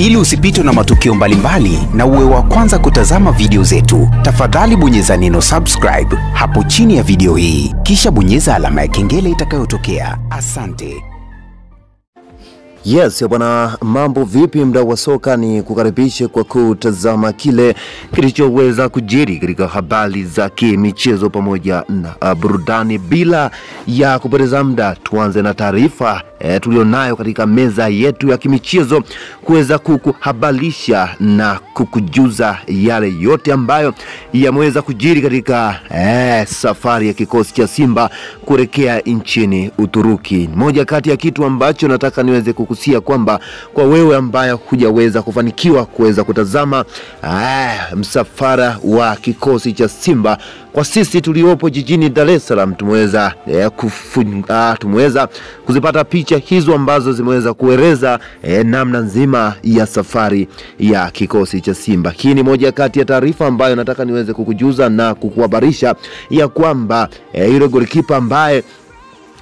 Ili usipitwe na matukio mbalimbali mbali, na uwe wa kwanza kutazama video zetu, tafadhali bonyeza neno subscribe hapo chini ya video hii, kisha bonyeza alama ya kengele itakayotokea. Asante. Yes, bwana, mambo vipi mdau wa soka? Ni kukaribishe kwa kutazama kile kilichoweza kujiri katika habari za kimichezo pamoja na burudani. Bila ya kupoteza muda, tuanze na taarifa eh, tulionayo katika meza yetu ya kimichezo kuweza kukuhabarisha na kukujuza yale yote ambayo yameweza kujiri katika eh, safari ya kikosi cha Simba kuelekea nchini Uturuki. Moja kati ya kitu ambacho nataka niweze kukusia kwamba kwa wewe ambaye hujaweza kufanikiwa kuweza kutazama eh, msafara wa kikosi cha Simba kwa sisi tuliopo jijini Dar es Salaam tumeweza ah, tumeweza kuzipata picha hizo ambazo zimeweza kueleza eh, namna nzima ya safari ya kikosi cha Simba. Hii ni moja kati ya taarifa ambayo nataka niweze kukujuza na kukuhabarisha ya kwamba eh, yule golikipa ambaye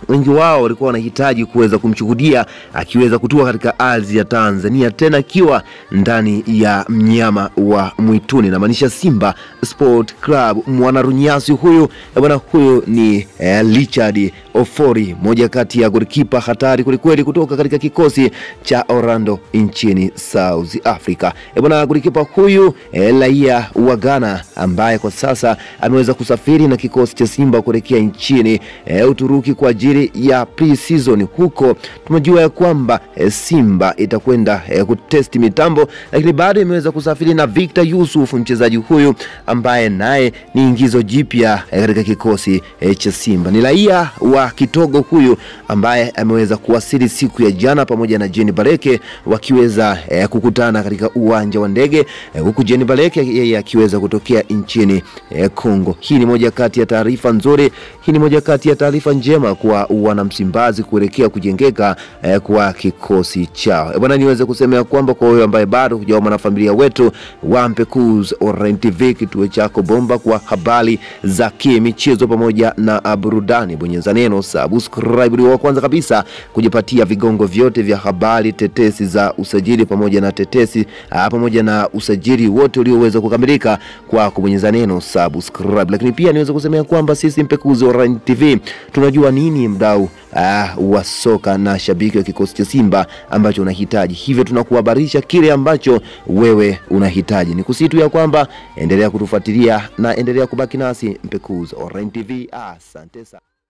wengi wao walikuwa wanahitaji kuweza kumshuhudia akiweza kutua katika ardhi ya Tanzania, tena akiwa ndani ya mnyama wa mwituni, namaanisha Simba Sport Club. Mwanarunyasi huyu eh, bwana, huyu ni eh, Richard Ofori, moja kati ya golikipa hatari kwelikweli kutoka katika kikosi cha Orlando nchini South Africa. E bwana, golikipa huyu eh, raia wa Ghana ambaye kwa sasa ameweza kusafiri na kikosi cha Simba kuelekea nchini e, Uturuki kwa ajili ya pre-season huko. Tumejua ya kwamba e, Simba itakwenda e, kutest mitambo, lakini bado imeweza kusafiri na Victor Yusuf, mchezaji huyu ambaye naye ni ingizo jipya e, katika kikosi e, cha Simba. Ni raia wa Kitogo huyu ambaye ameweza kuwasili siku ya jana pamoja na Jeni Bareke wakiweza eh, kukutana katika uwanja wa ndege eh, huku Jeni Bareke yeye akiweza kutokea nchini eh, Kongo. Hii ni moja kati ya taarifa nzuri, hii ni moja kati ya taarifa njema kwa wanamsimbazi kuelekea kujengeka eh, kwa kikosi chao. Eh, bwana, niweze kusemea kwamba kwa wewe ambaye bado hujawa mwanafamilia wetu wa Mpekuzi Online TV, kituo chako bomba kwa habari za kimichezo pamoja na burudani, bonyeza subscribe ili wa kwanza kabisa kujipatia vigongo vyote vya habari, tetesi za usajili pamoja na tetesi ah, pamoja na usajili wote ulioweza kukamilika kwa kubonyeza neno subscribe. Lakini pia niweze kusemea kwamba sisi Mpekuzi Online TV tunajua nini mdau ah, wa soka na shabiki wa kikosi cha Simba ambacho unahitaji, hivyo tunakuhabarisha kile ambacho wewe unahitaji. Ni kusitu ya kwamba endelea kutufuatilia na endelea kubaki nasi Mpekuzi Online TV. Asante sana.